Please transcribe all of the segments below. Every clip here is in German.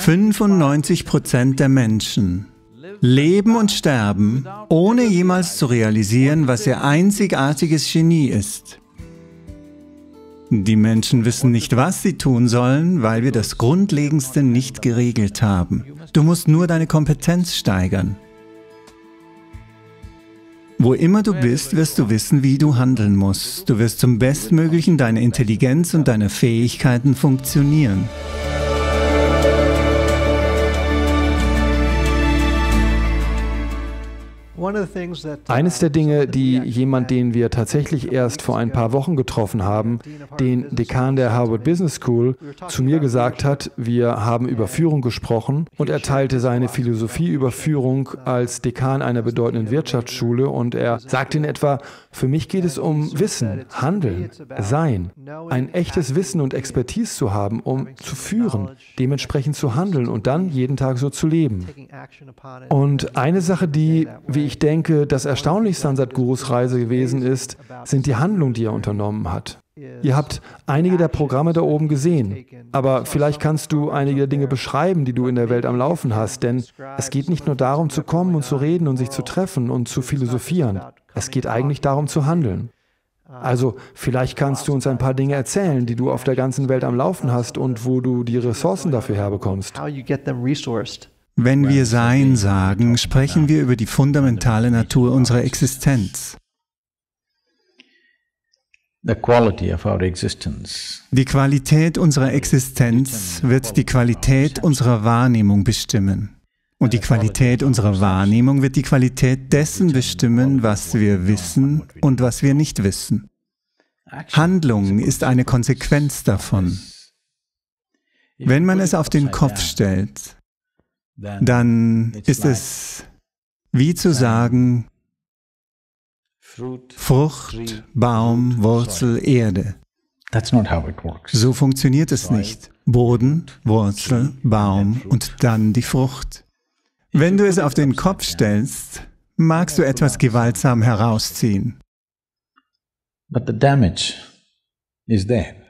95 Prozent der Menschen leben und sterben, ohne jemals zu realisieren, was ihr einzigartiges Genie ist. Die Menschen wissen nicht, was sie tun sollen, weil wir das Grundlegendste nicht geregelt haben. Du musst nur deine Kompetenz steigern. Wo immer du bist, wirst du wissen, wie du handeln musst. Du wirst zum Bestmöglichen deine Intelligenz und deine Fähigkeiten funktionieren. Eines der Dinge, die jemand, den wir tatsächlich erst vor ein paar Wochen getroffen haben, den Dekan der Harvard Business School, zu mir gesagt hat, wir haben über Führung gesprochen und er teilte seine Philosophie über Führung als Dekan einer bedeutenden Wirtschaftsschule und er sagte in etwa, für mich geht es um Wissen, Handeln, Sein, ein echtes Wissen und Expertise zu haben, um zu führen, dementsprechend zu handeln und dann jeden Tag so zu leben. Und eine Sache, die, wie ich denke, das Erstaunlichste an Sadhgurus Reise gewesen ist, sind die Handlungen, die er unternommen hat. Ihr habt einige der Programme da oben gesehen, aber vielleicht kannst du einige der Dinge beschreiben, die du in der Welt am Laufen hast, denn es geht nicht nur darum zu kommen und zu reden und sich zu treffen und zu philosophieren. Es geht eigentlich darum zu handeln. Also vielleicht kannst du uns ein paar Dinge erzählen, die du auf der ganzen Welt am Laufen hast und wo du die Ressourcen dafür herbekommst. Wenn wir Sein sagen, sprechen wir über die fundamentale Natur unserer Existenz. Die Qualität unserer Existenz wird die Qualität unserer Wahrnehmung bestimmen. Und die Qualität unserer Wahrnehmung wird die Qualität dessen bestimmen, was wir wissen und was wir nicht wissen. Handlung ist eine Konsequenz davon. Wenn man es auf den Kopf stellt, dann ist es wie zu sagen, Frucht, Baum, Wurzel, Erde. So funktioniert es nicht. Boden, Wurzel, Baum und dann die Frucht. Wenn du es auf den Kopf stellst, magst du etwas gewaltsam herausziehen.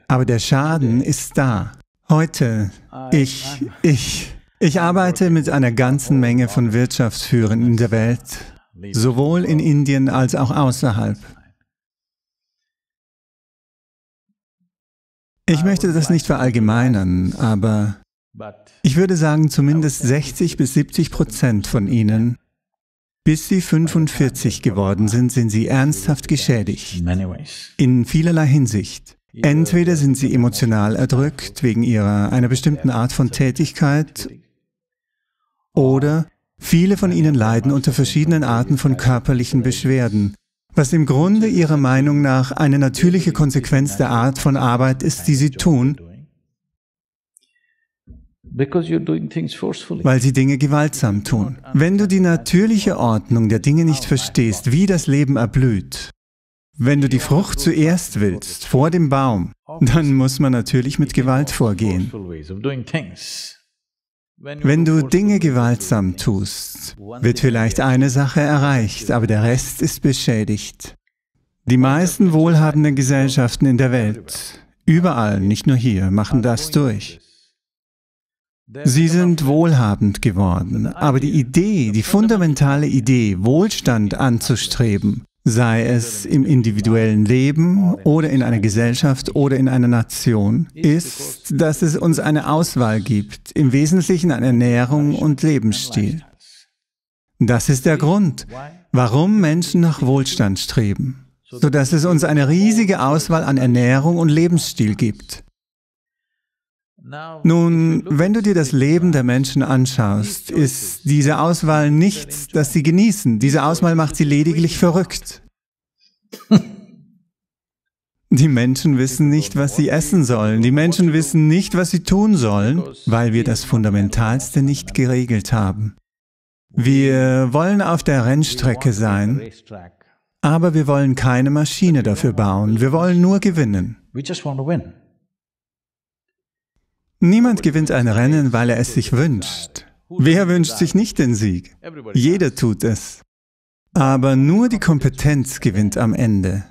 Aber der Schaden ist da. Heute, ich, ich, ich arbeite mit einer ganzen Menge von Wirtschaftsführern in der Welt sowohl in Indien als auch außerhalb. Ich möchte das nicht verallgemeinern, aber ich würde sagen, zumindest 60 bis 70 Prozent von ihnen, bis sie 45 geworden sind, sind sie ernsthaft geschädigt. In vielerlei Hinsicht. Entweder sind sie emotional erdrückt wegen ihrer einer bestimmten Art von Tätigkeit oder Viele von ihnen leiden unter verschiedenen Arten von körperlichen Beschwerden, was im Grunde ihrer Meinung nach eine natürliche Konsequenz der Art von Arbeit ist, die sie tun, weil sie Dinge gewaltsam tun. Wenn du die natürliche Ordnung der Dinge nicht verstehst, wie das Leben erblüht, wenn du die Frucht zuerst willst, vor dem Baum, dann muss man natürlich mit Gewalt vorgehen. Wenn du Dinge gewaltsam tust, wird vielleicht eine Sache erreicht, aber der Rest ist beschädigt. Die meisten wohlhabenden Gesellschaften in der Welt, überall, nicht nur hier, machen das durch. Sie sind wohlhabend geworden, aber die Idee, die fundamentale Idee, Wohlstand anzustreben, sei es im individuellen Leben oder in einer Gesellschaft oder in einer Nation, ist, dass es uns eine Auswahl gibt, im Wesentlichen an Ernährung und Lebensstil. Das ist der Grund, warum Menschen nach Wohlstand streben, sodass es uns eine riesige Auswahl an Ernährung und Lebensstil gibt. Nun, wenn du dir das Leben der Menschen anschaust, ist diese Auswahl nichts, das sie genießen. Diese Auswahl macht sie lediglich verrückt. Die Menschen wissen nicht, was sie essen sollen. Die Menschen wissen nicht, was sie tun sollen, weil wir das Fundamentalste nicht geregelt haben. Wir wollen auf der Rennstrecke sein, aber wir wollen keine Maschine dafür bauen. Wir wollen nur gewinnen. Niemand gewinnt ein Rennen, weil er es sich wünscht. Wer wünscht sich nicht den Sieg? Jeder tut es. Aber nur die Kompetenz gewinnt am Ende.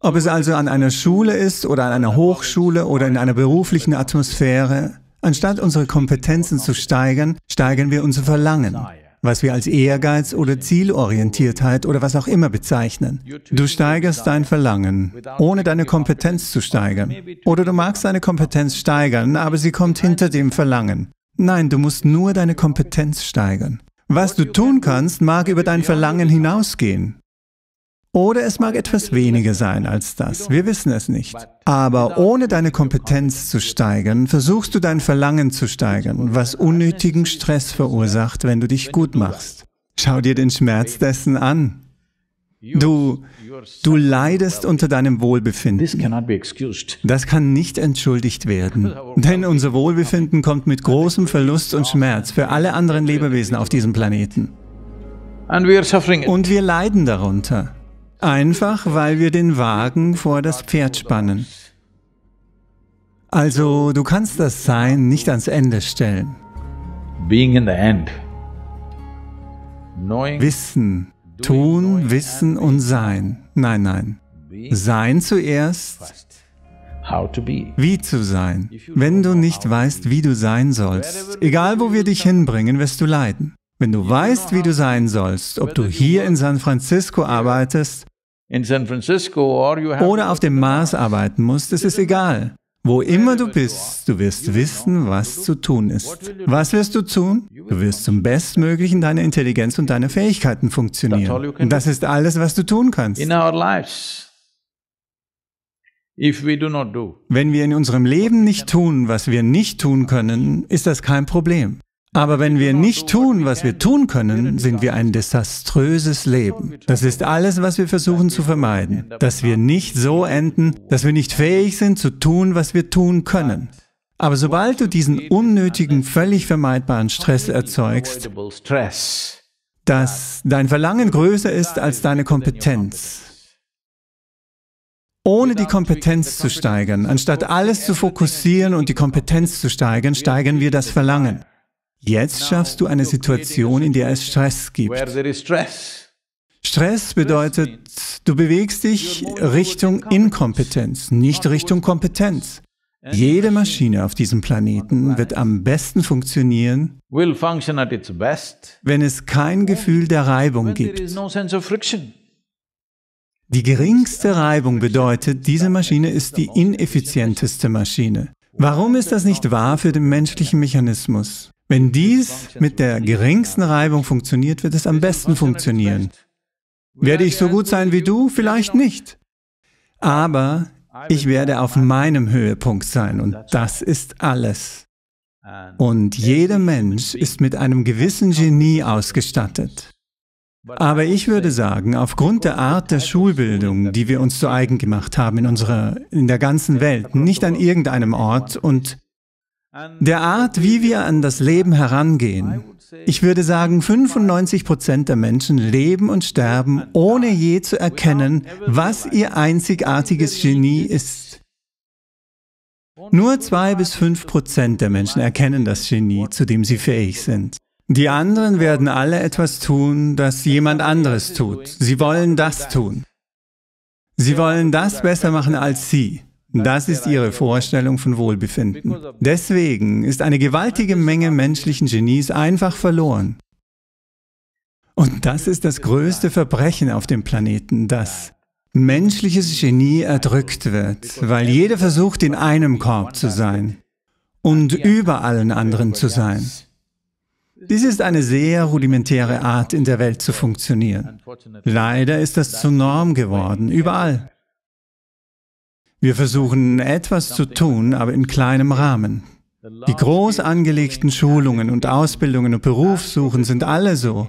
Ob es also an einer Schule ist oder an einer Hochschule oder in einer beruflichen Atmosphäre, Anstatt unsere Kompetenzen zu steigern, steigern wir unser Verlangen, was wir als Ehrgeiz oder Zielorientiertheit oder was auch immer bezeichnen. Du steigerst dein Verlangen, ohne deine Kompetenz zu steigern. Oder du magst deine Kompetenz steigern, aber sie kommt hinter dem Verlangen. Nein, du musst nur deine Kompetenz steigern. Was du tun kannst, mag über dein Verlangen hinausgehen. Oder es mag etwas weniger sein als das, wir wissen es nicht. Aber ohne deine Kompetenz zu steigern, versuchst du dein Verlangen zu steigern, was unnötigen Stress verursacht, wenn du dich gut machst. Schau dir den Schmerz dessen an. Du, du leidest unter deinem Wohlbefinden. Das kann nicht entschuldigt werden, denn unser Wohlbefinden kommt mit großem Verlust und Schmerz für alle anderen Lebewesen auf diesem Planeten. Und wir leiden darunter. Einfach, weil wir den Wagen vor das Pferd spannen. Also, du kannst das Sein nicht ans Ende stellen. Wissen, tun, wissen und sein. Nein, nein. Sein zuerst, wie zu sein. Wenn du nicht weißt, wie du sein sollst, egal wo wir dich hinbringen, wirst du leiden. Wenn du weißt, wie du sein sollst, ob du hier in San Francisco arbeitest oder auf dem Mars arbeiten musst, es ist egal. Wo immer du bist, du wirst wissen, was zu tun ist. Was wirst du tun? Du wirst zum Bestmöglichen deiner Intelligenz und deiner Fähigkeiten funktionieren. Und das ist alles, was du tun kannst. Wenn wir in unserem Leben nicht tun, was wir nicht tun können, ist das kein Problem. Aber wenn wir nicht tun, was wir tun können, sind wir ein desaströses Leben. Das ist alles, was wir versuchen zu vermeiden. Dass wir nicht so enden, dass wir nicht fähig sind zu tun, was wir tun können. Aber sobald du diesen unnötigen, völlig vermeidbaren Stress erzeugst, dass dein Verlangen größer ist als deine Kompetenz, ohne die Kompetenz zu steigern, anstatt alles zu fokussieren und die Kompetenz zu steigern, steigern wir das Verlangen. Jetzt schaffst du eine Situation, in der es Stress gibt. Stress bedeutet, du bewegst dich Richtung Inkompetenz, nicht Richtung Kompetenz. Jede Maschine auf diesem Planeten wird am besten funktionieren, wenn es kein Gefühl der Reibung gibt. Die geringste Reibung bedeutet, diese Maschine ist die ineffizienteste Maschine. Warum ist das nicht wahr für den menschlichen Mechanismus? Wenn dies mit der geringsten Reibung funktioniert, wird es am besten funktionieren. Werde ich so gut sein wie du? Vielleicht nicht. Aber ich werde auf meinem Höhepunkt sein und das ist alles. Und jeder Mensch ist mit einem gewissen Genie ausgestattet. Aber ich würde sagen, aufgrund der Art der Schulbildung, die wir uns zu eigen gemacht haben in, unserer, in der ganzen Welt, nicht an irgendeinem Ort und der Art, wie wir an das Leben herangehen. Ich würde sagen, 95 Prozent der Menschen leben und sterben, ohne je zu erkennen, was ihr einzigartiges Genie ist. Nur zwei bis fünf Prozent der Menschen erkennen das Genie, zu dem sie fähig sind. Die anderen werden alle etwas tun, das jemand anderes tut. Sie wollen das tun. Sie wollen das besser machen als sie. Das ist ihre Vorstellung von Wohlbefinden. Deswegen ist eine gewaltige Menge menschlichen Genies einfach verloren. Und das ist das größte Verbrechen auf dem Planeten, dass menschliches Genie erdrückt wird, weil jeder versucht, in einem Korb zu sein und über allen anderen zu sein. Dies ist eine sehr rudimentäre Art, in der Welt zu funktionieren. Leider ist das zur Norm geworden, überall. Wir versuchen etwas zu tun, aber in kleinem Rahmen. Die groß angelegten Schulungen und Ausbildungen und Berufssuchen sind alle so.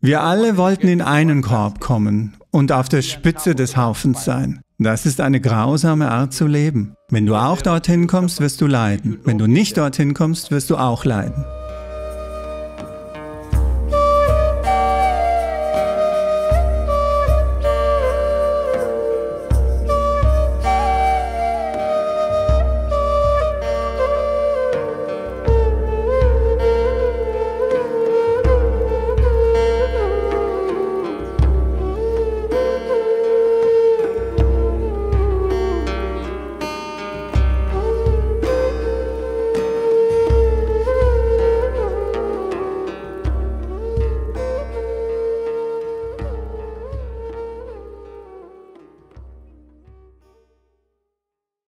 Wir alle wollten in einen Korb kommen und auf der Spitze des Haufens sein. Das ist eine grausame Art zu leben. Wenn du auch dorthin kommst, wirst du leiden. Wenn du nicht dorthin kommst, wirst du auch leiden.